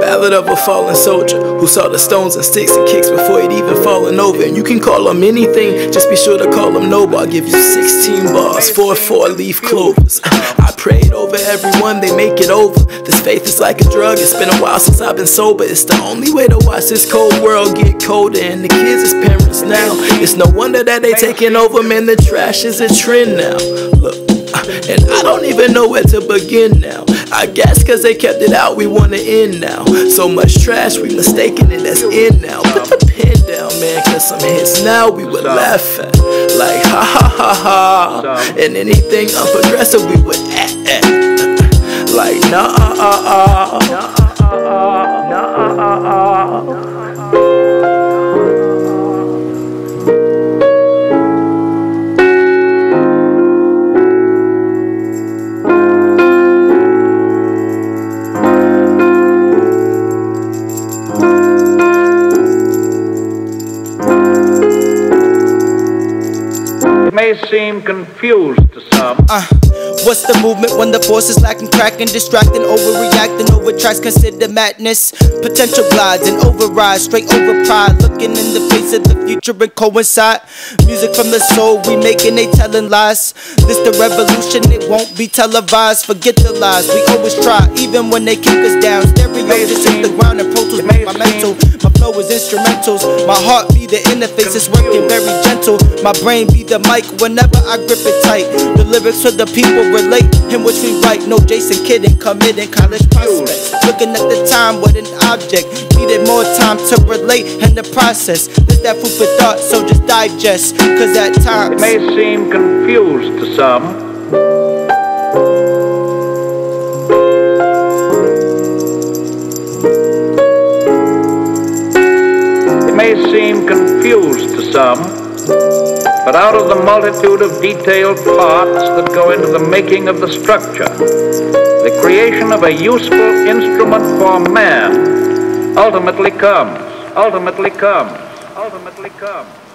Ballad of a fallen soldier who saw the stones and sticks and kicks before he'd even fallen over. And you can call him anything, just be sure to call him noble. I'll give you 16 bars, four four leaf clovers. I prayed over everyone, they make it over. This faith is like a drug, it's been a while since I've been sober. It's the only way to watch this cold world get colder. And the kids is parents now. It's no wonder that they taking over, man. The trash is a trend now. Look. And I don't even know where to begin now. I guess cause they kept it out, we wanna end now. So much trash, we mistaken it as in now. Put the pen down, man, cause some hits now we would laugh at. Like ha ha ha ha. And anything unprogressive, we may seem confused to some. Uh, what's the movement when the force is lacking, cracking, distracting, overreacting, over tracks, consider madness. Potential glides and override, straight over pride, looking in the face of the future and coincide. Music from the soul, we making they telling lies. This the revolution, it won't be televised. Forget the lies, we always try, even when they kick us down. Stereo, this is the ground and Pro Tools make my mental. Flow instrumentals, my heart be the interface, it's working very gentle. My brain be the mic whenever I grip it tight. The lyrics to the people relate, in which we write. No Jason Kidding, committing college prospects. Looking at the time with an object, needed more time to relate in the process. This that food for thought, so just digest. Cause at It may seem confused to some. Confused to some, but out of the multitude of detailed parts that go into the making of the structure, the creation of a useful instrument for man ultimately comes, ultimately comes, ultimately comes, ultimately comes.